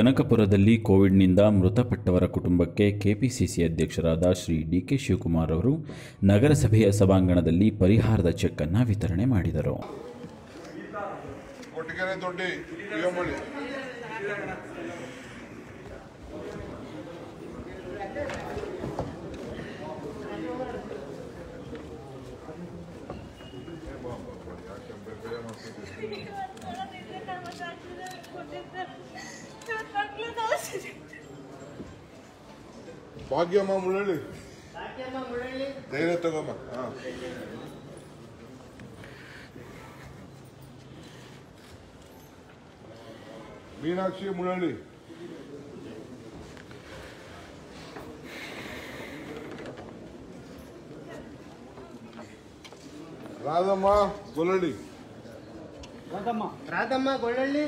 ಕನಕಪುರದಲ್ಲಿ ಕೋವಿಡ್ನಿಂದ ಮೃತಪಟ್ಟವರ ಕುಟುಂಬಕ್ಕೆ ಕೆಪಿಸಿಸಿ ಅಧ್ಯಕ್ಷರಾದ ಶ್ರೀ ಡಿಕೆ ಶಿವಕುಮಾರ್ ಅವರು ನಗರಸಭೆಯ ಸಭಾಂಗಣದಲ್ಲಿ ಪರಿಹಾರದ ಚೆಕ್ ಅನ್ನು ವಿತರಣೆ ಮಾಡಿದರು. ಭಾಗ್ಯಮ್ಮ ಮುಳ್ಳಳ್ಳಿ ಧೈರ್ಯ ತಗೋಮ್ಮ. ಮೀನಾಕ್ಷಿ ಮುಳ್ಳಳ್ಳಿ ರಾಧಮ್ಮ ಗೊಲ್ಲಳ್ಳಿ. ರಾಧಮ್ಮ. ರಾಧಮ್ಮ ಗೊಳ್ಳಳ್ಳಿ